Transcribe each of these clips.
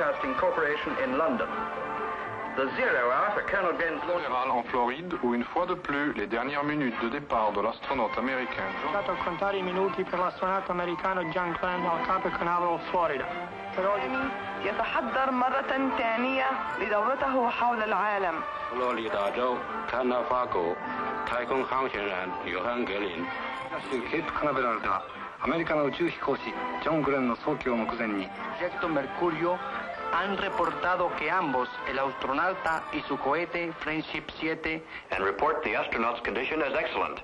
Broadcasting Corporation in London. The zero hour for Colonel Glenn's général en Floride, où une fois de plus, les dernières minutes de départ de l'astronaute américain Dato a contare i minuti per l'astronauta americano John Glenn al Cape Canaveral, Florida. Per oggi يتحضر مرة ثانية لدورته حول العالم 佛罗里达州坎纳法谷太空航天员约翰格林州ケープカナベラルではアメリカの宇宙飛行士ジョン・グレンの早期を目前に Proyecto Mercurio han reportado que ambos, el astronauta y su cohete Friendship 7, and report the astronaut's condition as excellent.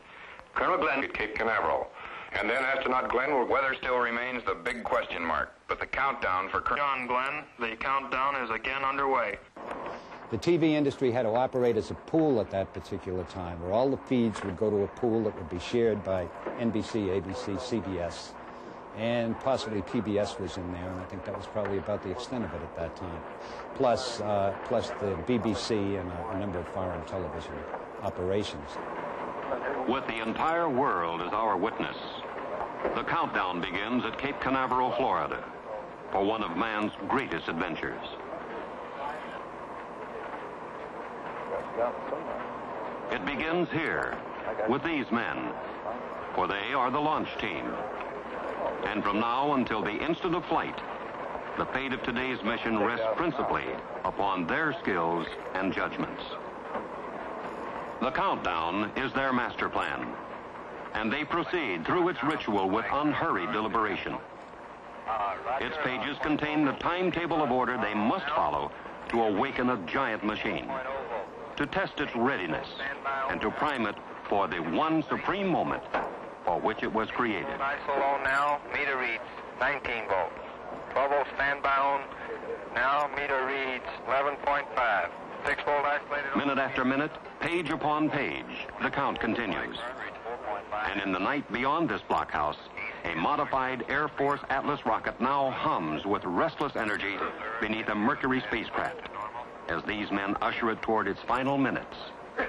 Colonel Glenn at Cape Canaveral. And then astronaut Glenn, well, weather still remains the big question mark. But the countdown for John Glenn, the countdown is again underway. The TV industry had to operate as a pool at that particular time, where all the feeds would go to a pool that would be shared by NBC, ABC, CBS, and possibly PBS was in there, and I think that was probably about the extent of it at that time. Plus, uh, plus the BBC and a, a number of foreign television operations. With the entire world as our witness, the countdown begins at Cape Canaveral, Florida, for one of man's greatest adventures. It begins here with these men, for they are the launch team. And from now until the instant of flight, the fate of today's mission rests principally upon their skills and judgments. The countdown is their master plan, and they proceed through its ritual with unhurried deliberation. Its pages contain the timetable of order they must follow to awaken a giant machine, to test its readiness, and to prime it for the one supreme moment for which it was created. ISO on now, meter reads 19 volts. 12 volt standby on, now meter reads 11.5. 6 volt isolated. Minute after minute, page upon page, the count continues. And in the night beyond this blockhouse, a modified Air Force Atlas rocket now hums with restless energy beneath a Mercury spacecraft as these men usher it toward its final minutes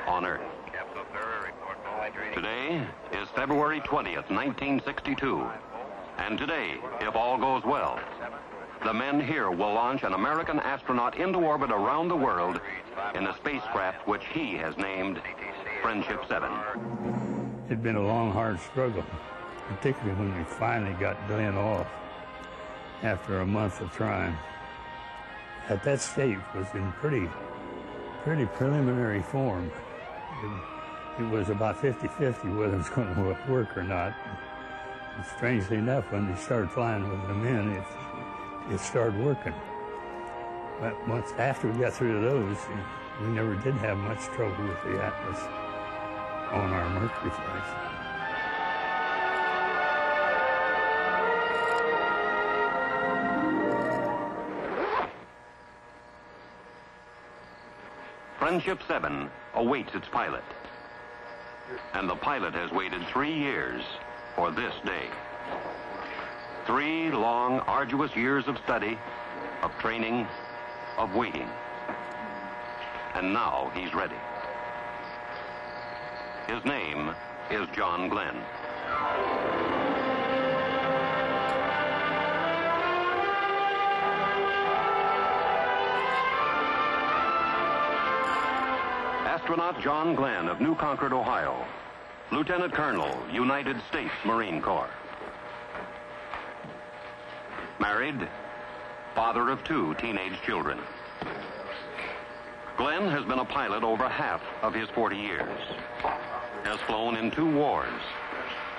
on Earth. Today February 20th, 1962. And today, if all goes well, the men here will launch an American astronaut into orbit around the world in a spacecraft which he has named Friendship 7. It'd been a long, hard struggle, particularly when we finally got Glenn off after a month of trying. At that stage was in pretty, pretty preliminary form. It, it was about 50-50 whether it was going to work or not. And strangely enough, when they started flying with them in, it, it started working. But once after we got through those, we never did have much trouble with the Atlas on our Mercury flights. Friendship 7 awaits its pilot. And the pilot has waited three years for this day. Three long, arduous years of study, of training, of waiting. And now he's ready. His name is John Glenn. Astronaut John Glenn of New Concord, Ohio. Lieutenant Colonel, United States Marine Corps. Married, father of two teenage children. Glenn has been a pilot over half of his 40 years, has flown in two wars,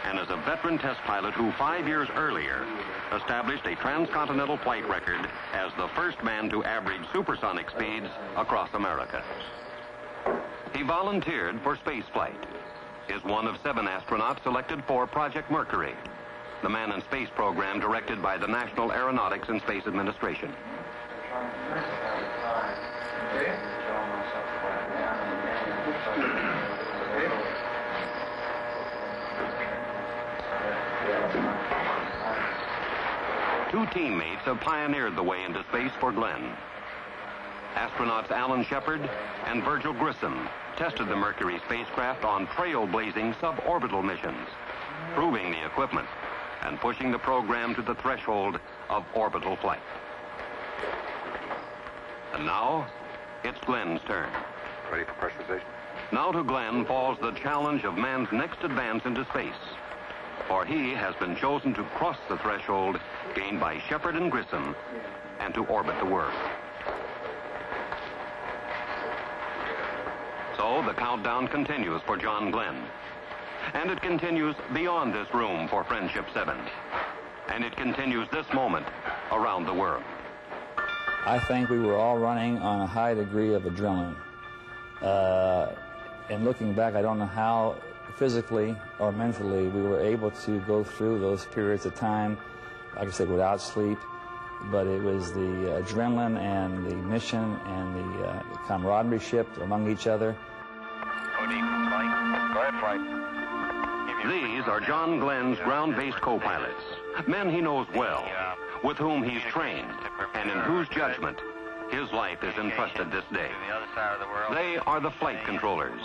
and is a veteran test pilot who five years earlier established a transcontinental flight record as the first man to average supersonic speeds across America. He volunteered for spaceflight, is one of seven astronauts selected for Project Mercury, the man in space program directed by the National Aeronautics and Space Administration. Two teammates have pioneered the way into space for Glenn. Astronauts Alan Shepard and Virgil Grissom tested the Mercury spacecraft on trailblazing suborbital missions, proving the equipment, and pushing the program to the threshold of orbital flight. And now, it's Glenn's turn. Ready for pressurization? Now to Glenn falls the challenge of man's next advance into space. For he has been chosen to cross the threshold gained by Shepard and Grissom and to orbit the world. So the countdown continues for John Glenn. And it continues beyond this room for Friendship 7. And it continues this moment around the world. I think we were all running on a high degree of adrenaline. Uh, and looking back, I don't know how physically or mentally we were able to go through those periods of time, like I said, without sleep. But it was the adrenaline and the mission and the uh, camaraderie among each other. These are John Glenn's ground-based co-pilots, men he knows well, with whom he's trained, and in whose judgment his life is entrusted this day. They are the flight controllers.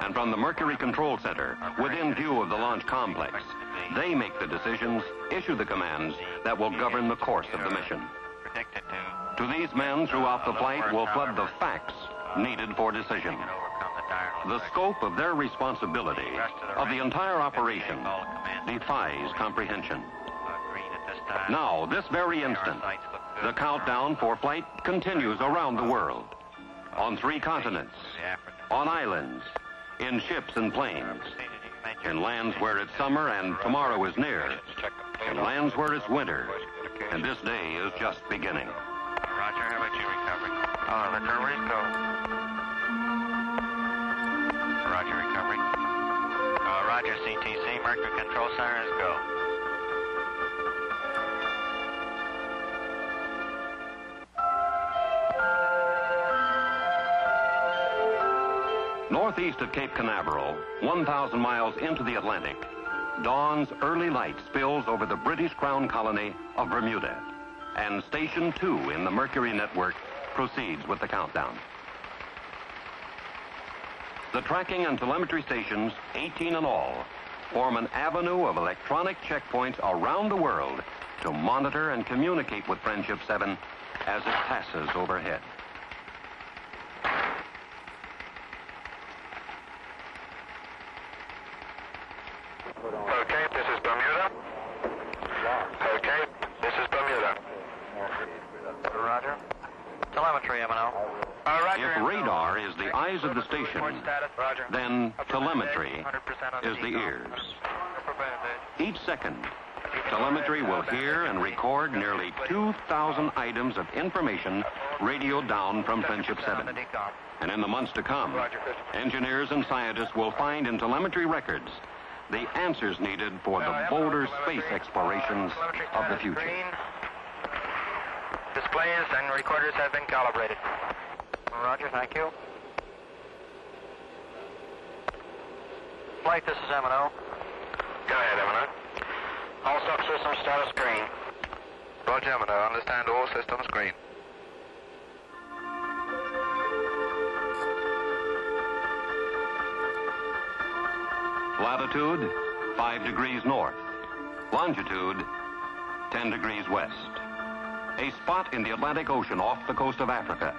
And from the Mercury Control Center, within view of the launch complex, they make the decisions, issue the commands that will govern the course of the mission. To these men throughout the flight will flood the facts needed for decision. The scope of their responsibility of the entire operation defies comprehension. Now, this very instant, the countdown for flight continues around the world. On three continents, on islands, in ships and planes, in lands where it's summer and tomorrow is near, in lands where it's winter, and this day is just beginning. Roger, how about you recovering? Uh, the recovery's go. Roger, recovery. Uh, Roger, CTC, Mercury Control is go. Northeast of Cape Canaveral, 1,000 miles into the Atlantic, dawn's early light spills over the British Crown colony of Bermuda, and Station 2 in the Mercury network proceeds with the countdown. The tracking and telemetry stations, 18 in all, form an avenue of electronic checkpoints around the world to monitor and communicate with Friendship 7 as it passes overhead. Okay, this is Bermuda. Okay, this is Bermuda. Roger. Telemetry, M&O. Uh, Roger. If radar is the eyes of the station, then telemetry is the ears. Each second, telemetry will hear and record nearly 2,000 items of information radioed down from Friendship 7. And in the months to come, engineers and scientists will find in telemetry records the answers needed for the bolder space explorations of the future. Displays and recorders have been calibrated. Roger, thank you. Flight, this is M&O. Go ahead, M&O. All subsystems status green. Roger, M&O. Understand all systems green. Latitude, 5 degrees north. Longitude, 10 degrees west. A spot in the Atlantic Ocean off the coast of Africa.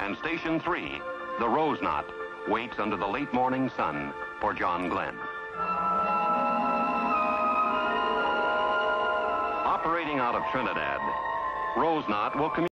And Station 3, the Rose Knot, waits under the late morning sun for John Glenn. Operating out of Trinidad, Rose Knot will communicate